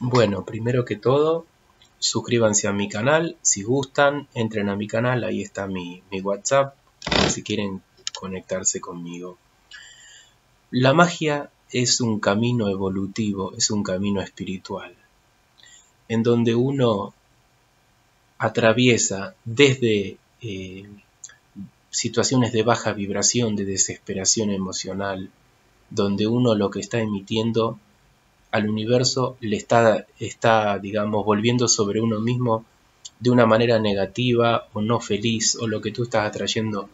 Bueno, primero que todo, suscríbanse a mi canal, si gustan, entren a mi canal, ahí está mi, WhatsApp, si quieren conectarse conmigo. La magia es un camino evolutivo, es un camino espiritual, en donde uno atraviesa desde eh, situaciones de baja vibración, de desesperación emocional, donde uno lo que está emitiendo al universo le está, está, digamos, volviendo sobre uno mismo de una manera negativa o no feliz, o lo que tú estás atrayendo,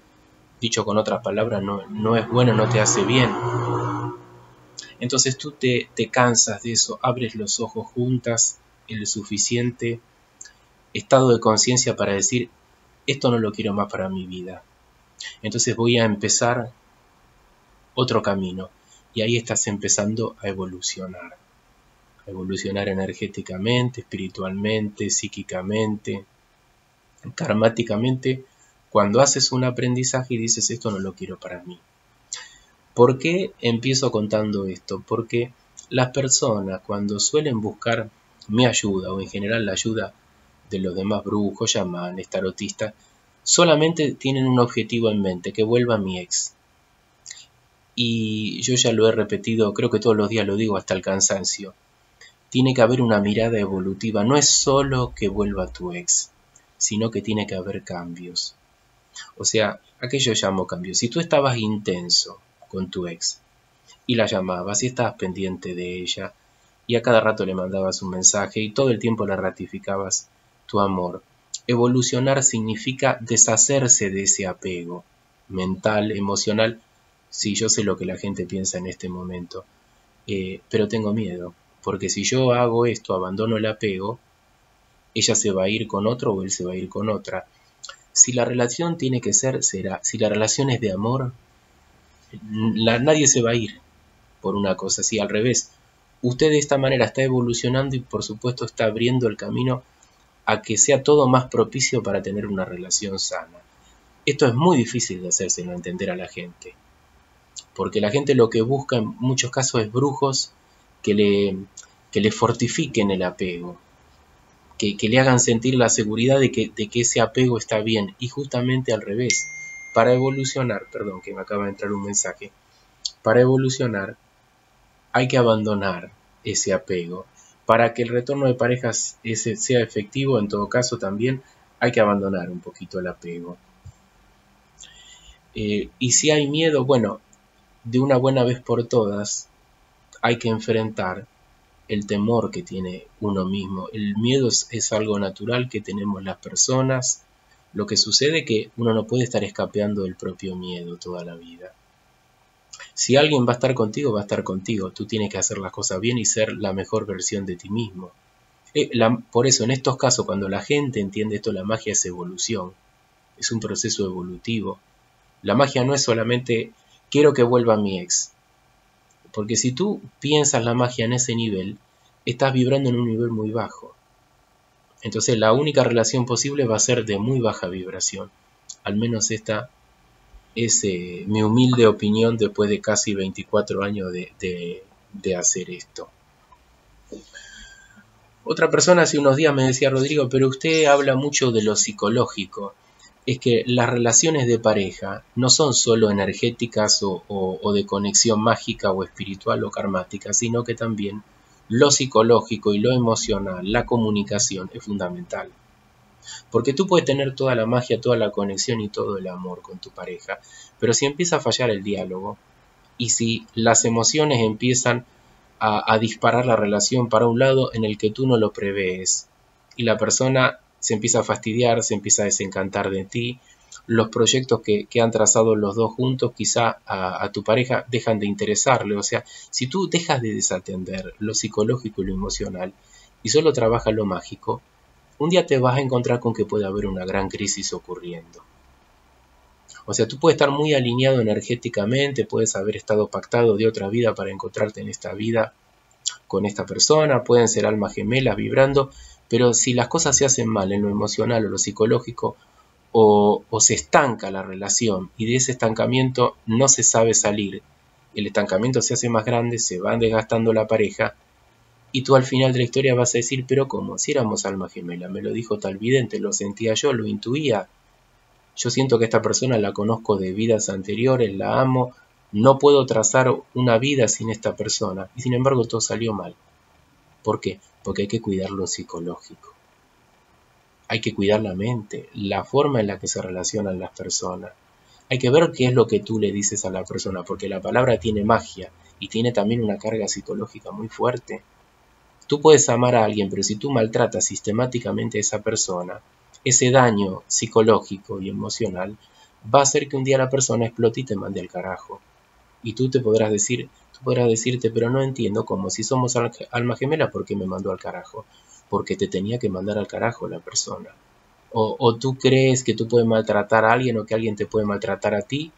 dicho con otras palabras, no, no es bueno, no te hace bien. Entonces tú te, te cansas de eso, abres los ojos juntas el suficiente estado de conciencia para decir, esto no lo quiero más para mi vida. Entonces voy a empezar otro camino y ahí estás empezando a evolucionar evolucionar energéticamente, espiritualmente, psíquicamente, karmáticamente, cuando haces un aprendizaje y dices esto no lo quiero para mí. ¿Por qué empiezo contando esto? Porque las personas cuando suelen buscar mi ayuda o en general la ayuda de los demás brujos, llamanes, tarotistas, solamente tienen un objetivo en mente, que vuelva mi ex. Y yo ya lo he repetido, creo que todos los días lo digo hasta el cansancio tiene que haber una mirada evolutiva. No es solo que vuelva tu ex, sino que tiene que haber cambios. O sea, ¿a qué yo llamo cambios? Si tú estabas intenso con tu ex y la llamabas y estabas pendiente de ella y a cada rato le mandabas un mensaje y todo el tiempo le ratificabas tu amor, evolucionar significa deshacerse de ese apego mental, emocional. Sí, yo sé lo que la gente piensa en este momento, eh, pero tengo miedo porque si yo hago esto, abandono el apego, ella se va a ir con otro o él se va a ir con otra. Si la relación tiene que ser, será. Si la relación es de amor, nadie se va a ir por una cosa así. Al revés, usted de esta manera está evolucionando y por supuesto está abriendo el camino a que sea todo más propicio para tener una relación sana. Esto es muy difícil de hacerse no entender a la gente. Porque la gente lo que busca en muchos casos es brujos que le, que le fortifiquen el apego, que, le hagan sentir la seguridad de que, de que ese apego está bien y justamente al revés. Para evolucionar, perdón que me acaba de entrar un mensaje, para evolucionar hay que abandonar ese apego. Para que el retorno de parejas ese sea efectivo, en todo caso también hay que abandonar un poquito el apego. Eh, y si hay miedo, bueno, de una buena vez por todas, hay que enfrentar el temor que tiene uno mismo. El miedo es, algo natural que tenemos las personas. Lo que sucede es que uno no puede estar escapeando del propio miedo toda la vida. Si alguien va a estar contigo, va a estar contigo. Tú tienes que hacer las cosas bien y ser la mejor versión de ti mismo. Eh, por eso, en estos casos, cuando la gente entiende esto, la magia es evolución. Es un proceso evolutivo. La magia no es solamente quiero que vuelva mi ex. Porque si tú piensas la magia en ese nivel, estás vibrando en un nivel muy bajo. Entonces la única relación posible va a ser de muy baja vibración. Al menos esta es eh, mi humilde opinión después de casi 24 años de, de hacer esto. Otra persona hace unos días me decía, Rodrigo, pero usted habla mucho de lo psicológico es que las relaciones de pareja no son solo energéticas o, de conexión mágica o espiritual o karmática, sino que también lo psicológico y lo emocional, la comunicación es fundamental. Porque tú puedes tener toda la magia, toda la conexión y todo el amor con tu pareja, pero si empieza a fallar el diálogo y si las emociones empiezan a, disparar la relación para un lado en el que tú no lo prevés y la persona se empieza a fastidiar, se empieza a desencantar de ti. Los proyectos que, han trazado los dos juntos quizá a, tu pareja dejan de interesarle. O sea, si tú dejas de desatender lo psicológico y lo emocional y solo trabajas lo mágico, un día te vas a encontrar con que puede haber una gran crisis ocurriendo. O sea, tú puedes estar muy alineado energéticamente, puedes haber estado pactado de otra vida para encontrarte en esta vida con esta persona, pueden ser almas gemelas vibrando, pero si las cosas se hacen mal en lo emocional o lo psicológico, o, se estanca la relación y de ese estancamiento no se sabe salir, el estancamiento se hace más grande, se va desgastando la pareja, Y tú al final de la historia vas a decir, pero ¿cómo? Si éramos alma gemela, me lo dijo tal vidente, lo sentía yo, lo intuía. Yo siento que esta persona la conozco de vidas anteriores, la amo, no puedo trazar una vida sin esta persona. Y sin embargo todo salió mal. ¿Por qué? Porque hay que cuidar lo psicológico. Hay que cuidar la mente, la forma en la que se relacionan las personas. Hay que ver qué es lo que tú le dices a la persona, porque la palabra tiene magia y tiene también una carga psicológica muy fuerte. Tú puedes amar a alguien, pero si tú maltratas sistemáticamente a esa persona, ese daño psicológico y emocional va a hacer que un día la persona explote y te mande al carajo. Y tú te podrás decir, tú podrás decirte, pero no entiendo cómo, si somos alma gemela, ¿por qué me mandó al carajo? Porque te tenía que mandar al carajo la persona. O, tú crees que tú puedes maltratar a alguien o que alguien te puede maltratar a ti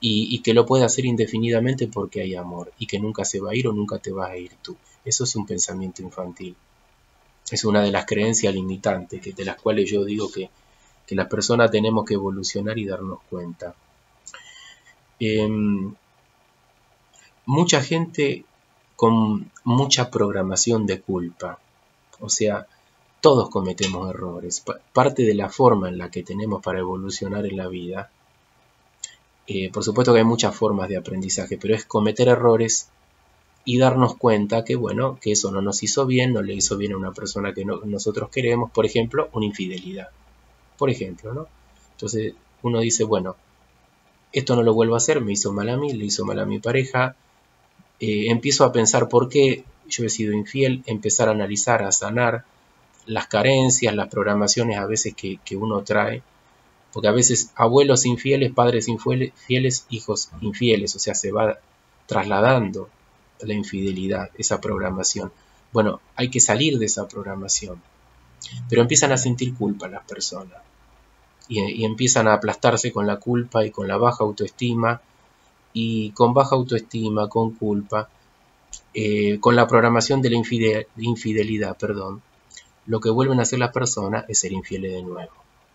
y, que lo puede hacer indefinidamente porque hay amor y que nunca se va a ir o nunca te vas a ir tú. Eso es un pensamiento infantil. Es una de las creencias limitantes que, de las cuales yo digo que, que las personas tenemos que evolucionar y darnos cuenta. Eh, mucha gente con mucha programación de culpa. O sea, todos cometemos errores. Parte de la forma en la que tenemos para evolucionar en la vida, eh, por supuesto que hay muchas formas de aprendizaje, pero es cometer errores y darnos cuenta que, bueno, que eso no nos hizo bien, no le hizo bien a una persona que nosotros queremos, por ejemplo, una infidelidad. Por ejemplo, ¿no? Entonces uno dice, bueno, esto no lo vuelvo a hacer, me hizo mal a mí, le hizo mal a mi pareja, eh, empiezo a pensar por qué yo he sido infiel, empezar a analizar, a sanar las carencias, las programaciones a veces que, uno trae, porque a veces abuelos infieles, padres infieles, hijos infieles, o sea, se va trasladando la infidelidad, esa programación. Bueno, hay que salir de esa programación, pero empiezan a sentir culpa las personas y empiezan a aplastarse con la culpa y con la baja autoestima y con baja autoestima, con culpa, eh, con la programación de la infidelidad, perdón, lo que vuelven a hacer las personas es ser infieles de nuevo.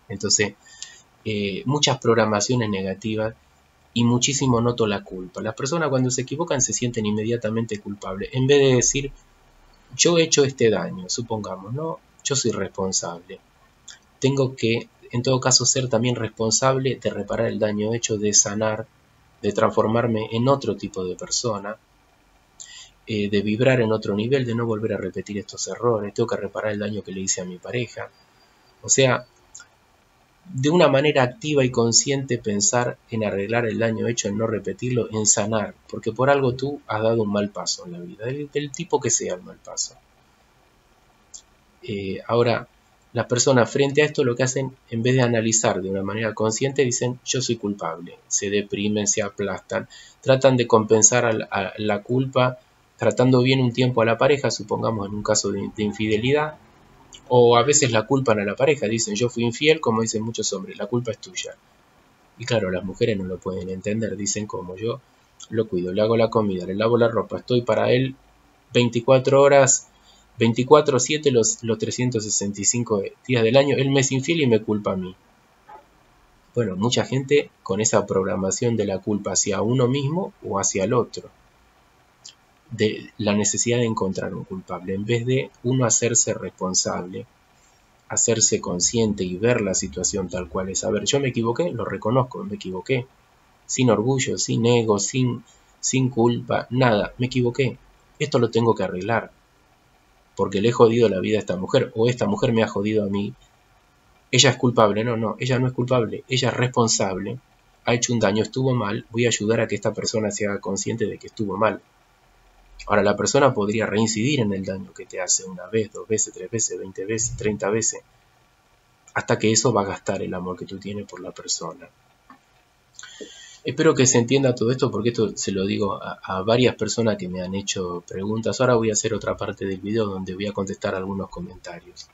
Entonces, eh, muchas programaciones negativas y muchísimo noto la culpa. Las personas cuando se equivocan se sienten inmediatamente culpables. En vez de decir, yo he hecho este daño, supongamos, ¿no? Yo soy responsable. Tengo que, en todo caso, ser también responsable de reparar el daño hecho, de sanar de transformarme en otro tipo de persona, eh, de vibrar en otro nivel, de no volver a repetir estos errores, tengo que reparar el daño que le hice a mi pareja. O sea, de una manera activa y consciente pensar en arreglar el daño hecho, en no repetirlo, en sanar, porque por algo tú has dado un mal paso en la vida, del, tipo que sea el mal paso. Eh, ahora, las personas frente a esto lo que hacen, en vez de analizar de una manera consciente, dicen yo soy culpable, se deprimen, se aplastan, tratan de compensar la, culpa tratando bien un tiempo a la pareja, supongamos en un caso de, infidelidad, o a veces la culpan a la pareja, dicen yo fui infiel, como dicen muchos hombres, la culpa es tuya. Y claro, las mujeres no lo pueden entender, dicen como yo lo cuido, le hago la comida, le lavo la ropa, estoy para él 24 horas 24-7 los, los 365 días del año, él me es infiel y me culpa a mí. Bueno, mucha gente con esa programación de la culpa hacia uno mismo o hacia el otro. De la necesidad de encontrar un culpable, en vez de uno hacerse responsable, hacerse consciente y ver la situación tal cual es. A ver, yo me equivoqué, lo reconozco, me equivoqué. Sin orgullo, sin ego, sin, sin culpa, nada, me equivoqué. Esto lo tengo que arreglar porque le he jodido la vida a esta mujer o esta mujer me ha jodido a mí, ella es culpable. No, no, ella no es culpable, ella es responsable, ha hecho un daño, estuvo mal, voy a ayudar a que esta persona se haga consciente de que estuvo mal. Ahora, la persona podría reincidir en el daño que te hace una vez, dos veces, tres veces, veinte veces, treinta veces, hasta que eso va a gastar el amor que tú tienes por la persona. Espero que se entienda todo esto porque esto se lo digo a, varias personas que me han hecho preguntas. Ahora voy a hacer otra parte del video donde voy a contestar algunos comentarios.